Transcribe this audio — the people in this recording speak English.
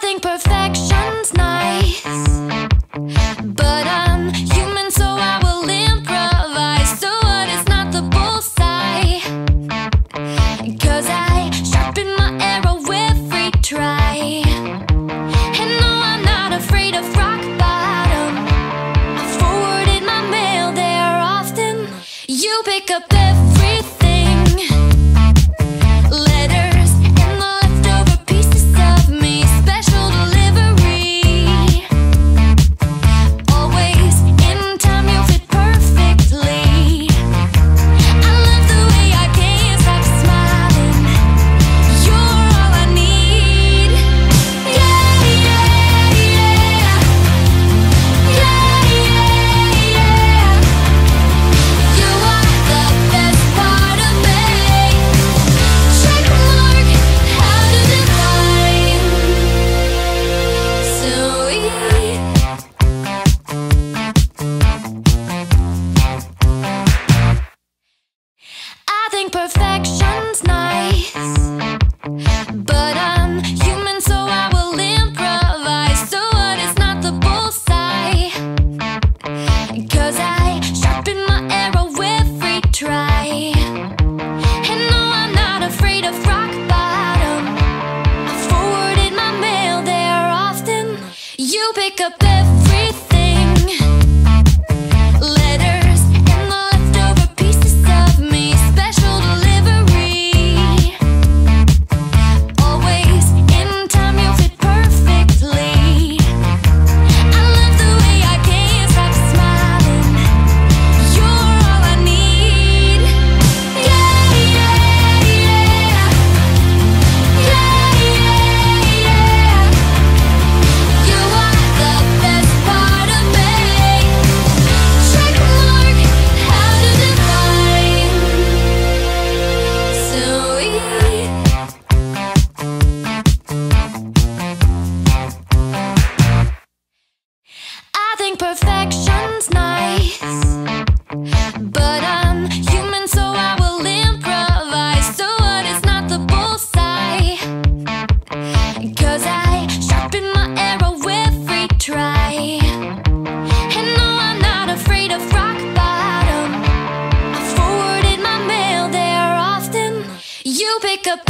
think perfection's nice. But I'm human, so I will improvise. So what is not the bullseye? Cause I sharpen my arrow every try. And no, I'm not afraid of rock bottom. I forwarded my mail there often. You pick up perfection's nice. But I'm human, so I will improvise. So what is not the bullseye? Cause I sharpen my arrow every try. And no, I'm not afraid of rock bottom. I forwarded my mail there often. You pick up everything. I think perfection's nice. But I'm human, so I will improvise. So what is not the bullseye? Cause I sharpen my arrow every try. And no, I'm not afraid of rock bottom. I forwarded my mail there often. You pick up